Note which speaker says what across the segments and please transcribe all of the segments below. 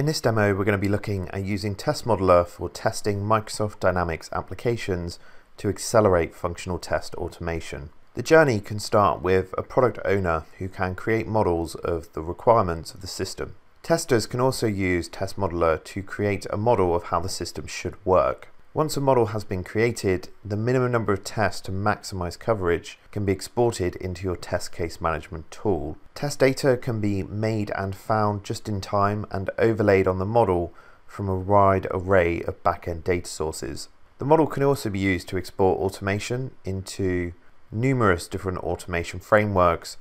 Speaker 1: In this demo, we're going to be looking at using Test Modeller for testing Microsoft Dynamics applications to accelerate functional test automation. The journey can start with a product owner who can create models of the requirements of the system. Testers can also use Test Modeller to create a model of how the system should work. Once a model has been created, the minimum number of tests to maximize coverage can be exported into your test case management tool. Test data can be made and found just in time and overlaid on the model from a wide array of backend data sources. The model can also be used to export automation into numerous different automation frameworks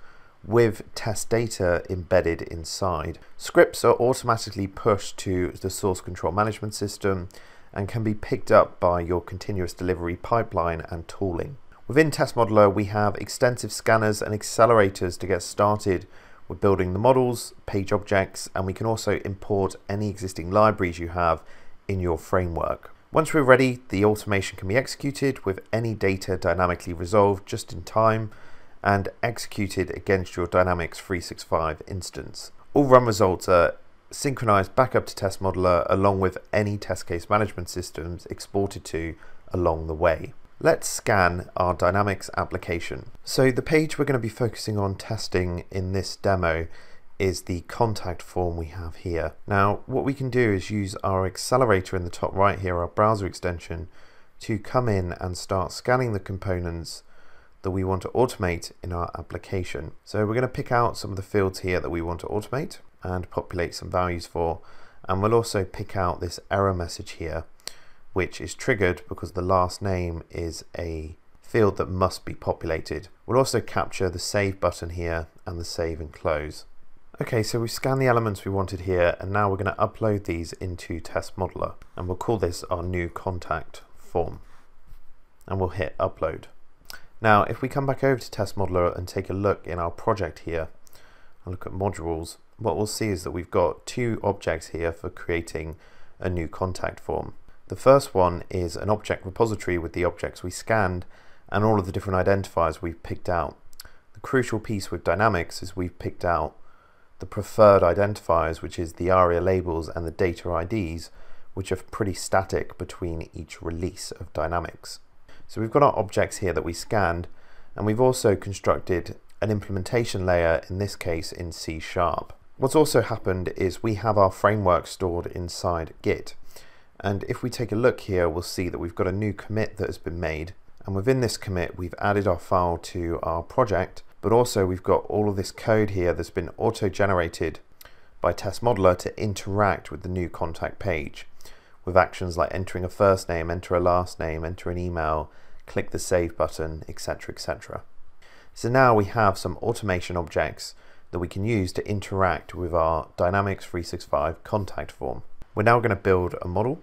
Speaker 1: with test data embedded inside. Scripts are automatically pushed to the source control management system and can be picked up by your continuous delivery pipeline and tooling. Within Test Modeller, we have extensive scanners and accelerators to get started with building the models, page objects, and we can also import any existing libraries you have in your framework. Once we're ready, the automation can be executed with any data dynamically resolved just in time and executed against your Dynamics 365 instance. All run results are synchronized back up to Test Modeller along with any test case management systems exported to along the way. Let's scan our Dynamics application. So the page we're going to be focusing on testing in this demo is the contact form we have here. Now what we can do is use our accelerator in the top right here, our browser extension, to come in and start scanning the components that we want to automate in our application. So we're going to pick out some of the fields here that we want to automate and populate some values for. And we'll also pick out this error message here, which is triggered because the last name is a field that must be populated. We'll also capture the save button here and the save and close. Okay, so we've scanned the elements we wanted here, and now we're going to upload these into Test Modeller. And we'll call this our new contact form. And we'll hit upload. Now, if we come back over to Test Modeller and take a look in our project here, and look at modules, what we'll see is that we've got two objects here for creating a new contact form. The first one is an object repository with the objects we scanned and all of the different identifiers we've picked out. The crucial piece with Dynamics is we've picked out the preferred identifiers, which is the ARIA labels and the data IDs, which are pretty static between each release of Dynamics. So we've got our objects here that we scanned, and we've also constructed an implementation layer, in this case in C Sharp. What's also happened is we have our framework stored inside Git. And if we take a look here, we'll see that we've got a new commit that has been made. And within this commit, we've added our file to our project, but also we've got all of this code here that's been auto-generated by Test Modeller to interact with the new contact page with actions like entering a first name, enter a last name, enter an email, click the save button, etc, etc. So now we have some automation objects that we can use to interact with our Dynamics 365 contact form. We're now going to build a model.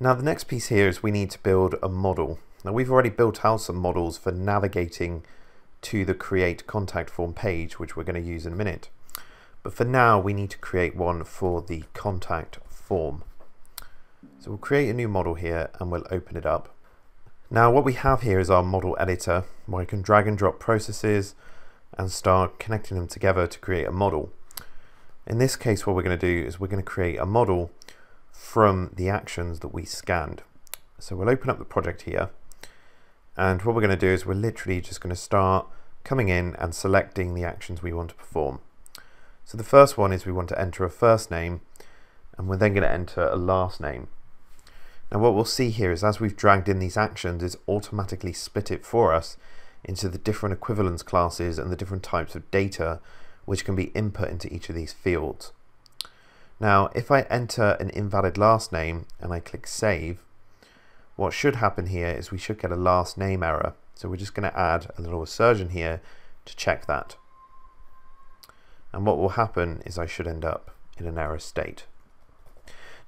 Speaker 1: Now the next piece here is we need to build a model. Now we've already built out some models for navigating to the create contact form page which we're going to use in a minute. But for now we need to create one for the contact form. So we'll create a new model here and we'll open it up. Now what we have here is our model editor where I can drag and drop processes and start connecting them together to create a model. In this case, what we're going to do is we're going to create a model from the actions that we scanned. So we'll open up the project here. And what we're going to do is we're literally just going to start coming in and selecting the actions we want to perform. So the first one is we want to enter a first name and we're then going to enter a last name. Now what we'll see here is as we've dragged in these actions, it's automatically split it for us into the different equivalence classes and the different types of data which can be input into each of these fields. Now if I enter an invalid last name and I click save, what should happen here is we should get a last name error. So we're just going to add a little assertion here to check that. And what will happen is I should end up in an error state.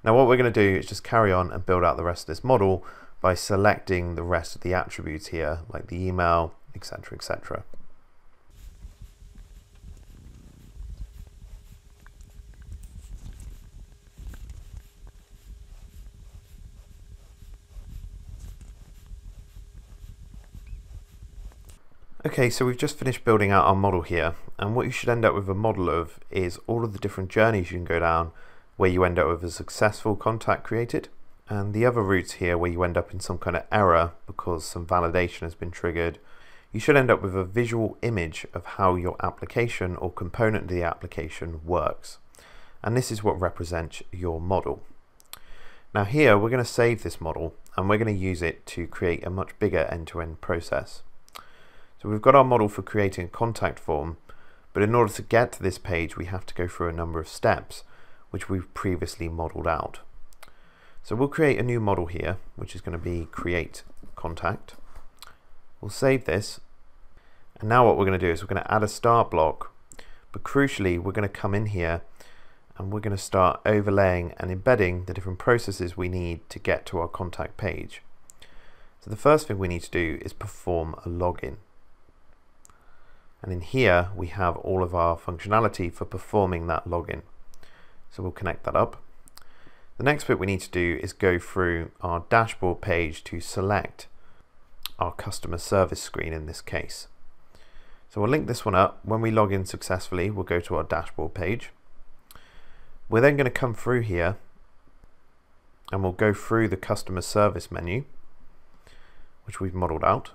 Speaker 1: Now what we're going to do is just carry on and build out the rest of this model by selecting the rest of the attributes here, like the email, etc., etc. Okay, so we've just finished building out our model here, and what you should end up with a model of is all of the different journeys you can go down where you end up with a successful contact created and the other routes here where you end up in some kind of error because some validation has been triggered you should end up with a visual image of how your application or component of the application works and this is what represents your model now here we're going to save this model and we're going to use it to create a much bigger end-to-end -end process so we've got our model for creating a contact form but in order to get to this page we have to go through a number of steps which we've previously modeled out. So we'll create a new model here, which is going to be create contact. We'll save this. And now what we're going to do is we're going to add a start block. But crucially, we're going to come in here and we're going to start overlaying and embedding the different processes we need to get to our contact page. So the first thing we need to do is perform a login. And in here, we have all of our functionality for performing that login. So we'll connect that up. The next bit we need to do is go through our dashboard page to select our customer service screen in this case. So we'll link this one up. When we log in successfully, we'll go to our dashboard page. We're then going to come through here and we'll go through the customer service menu, which we've modeled out.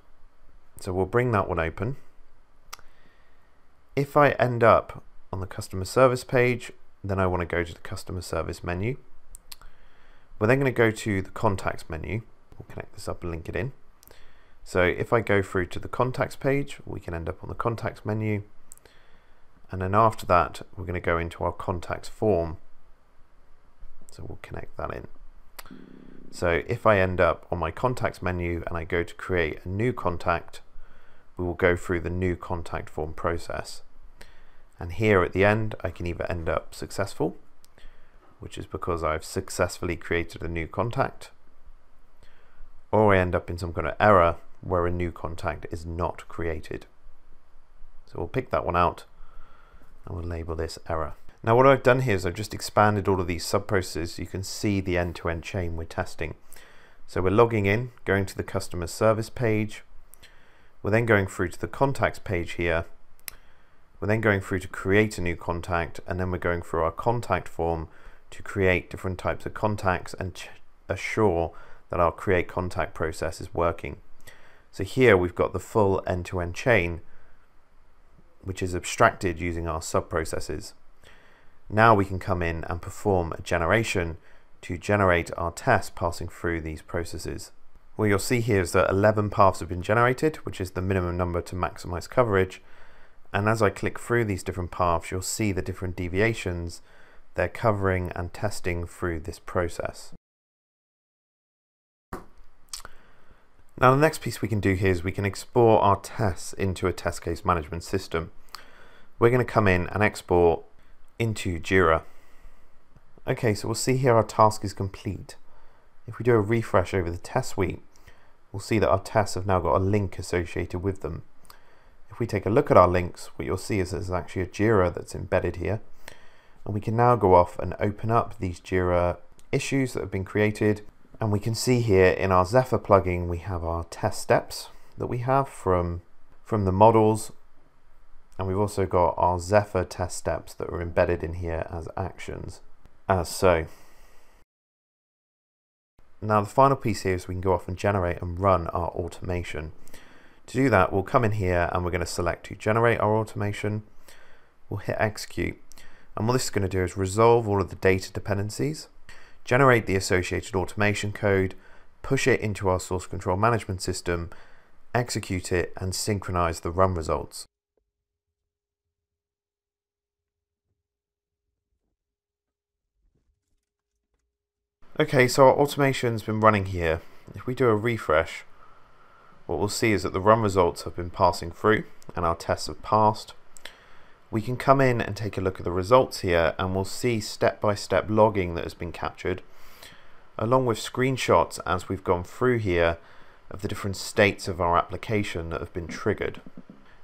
Speaker 1: So we'll bring that one open. If I end up on the customer service page, then I want to go to the customer service menu. We're then going to go to the contacts menu. We'll connect this up and link it in. So if I go through to the contacts page, we can end up on the contacts menu. And then after that, we're going to go into our contacts form. So we'll connect that in. So if I end up on my contacts menu and I go to create a new contact, we will go through the new contact form process. And here at the end, I can either end up successful, which is because I've successfully created a new contact, or I end up in some kind of error where a new contact is not created. So we'll pick that one out and we'll label this error. Now what I've done here is I've just expanded all of these sub-processes you can see the end-to-end -end chain we're testing. So we're logging in, going to the customer service page, we're then going through to the contacts page here, we're then going through to create a new contact and then we're going through our contact form to create different types of contacts and assure that our create contact process is working. So here we've got the full end-to-end -end chain which is abstracted using our sub-processes. Now we can come in and perform a generation to generate our test passing through these processes. What you'll see here is that 11 paths have been generated, which is the minimum number to maximize coverage, and as I click through these different paths, you'll see the different deviations they're covering and testing through this process. Now the next piece we can do here is we can export our tests into a test case management system. We're going to come in and export into Jira. Okay, so we'll see here our task is complete. If we do a refresh over the test suite, we'll see that our tests have now got a link associated with them. If we take a look at our links, what you'll see is there's actually a Jira that's embedded here. And we can now go off and open up these Jira issues that have been created. And we can see here in our Zephyr plugin, we have our test steps that we have from, from the models. And we've also got our Zephyr test steps that are embedded in here as actions, as so. Now the final piece here is we can go off and generate and run our automation. To do that, we'll come in here and we're going to select to generate our automation. We'll hit execute. And what this is going to do is resolve all of the data dependencies, generate the associated automation code, push it into our source control management system, execute it, and synchronize the run results. Okay, so our automation's been running here. If we do a refresh, what we'll see is that the run results have been passing through and our tests have passed. We can come in and take a look at the results here and we'll see step-by-step -step logging that has been captured along with screenshots as we've gone through here of the different states of our application that have been triggered.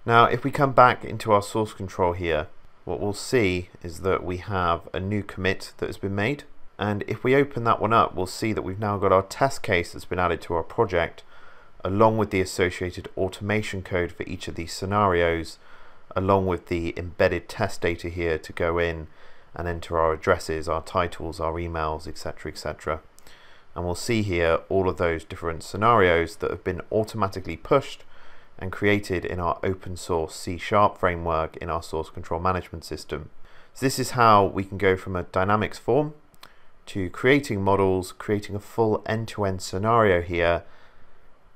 Speaker 1: Now if we come back into our source control here what we'll see is that we have a new commit that has been made and if we open that one up we'll see that we've now got our test case that's been added to our project along with the associated automation code for each of these scenarios, along with the embedded test data here to go in and enter our addresses, our titles, our emails, etc. etc. And we'll see here all of those different scenarios that have been automatically pushed and created in our open source C Sharp framework in our source control management system. So this is how we can go from a dynamics form to creating models, creating a full end-to-end -end scenario here,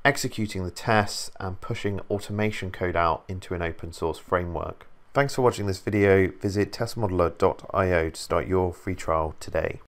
Speaker 1: executing the tests and pushing automation code out into an open source framework. Thanks for watching this video. Visit testmodeller.io to start your free trial today.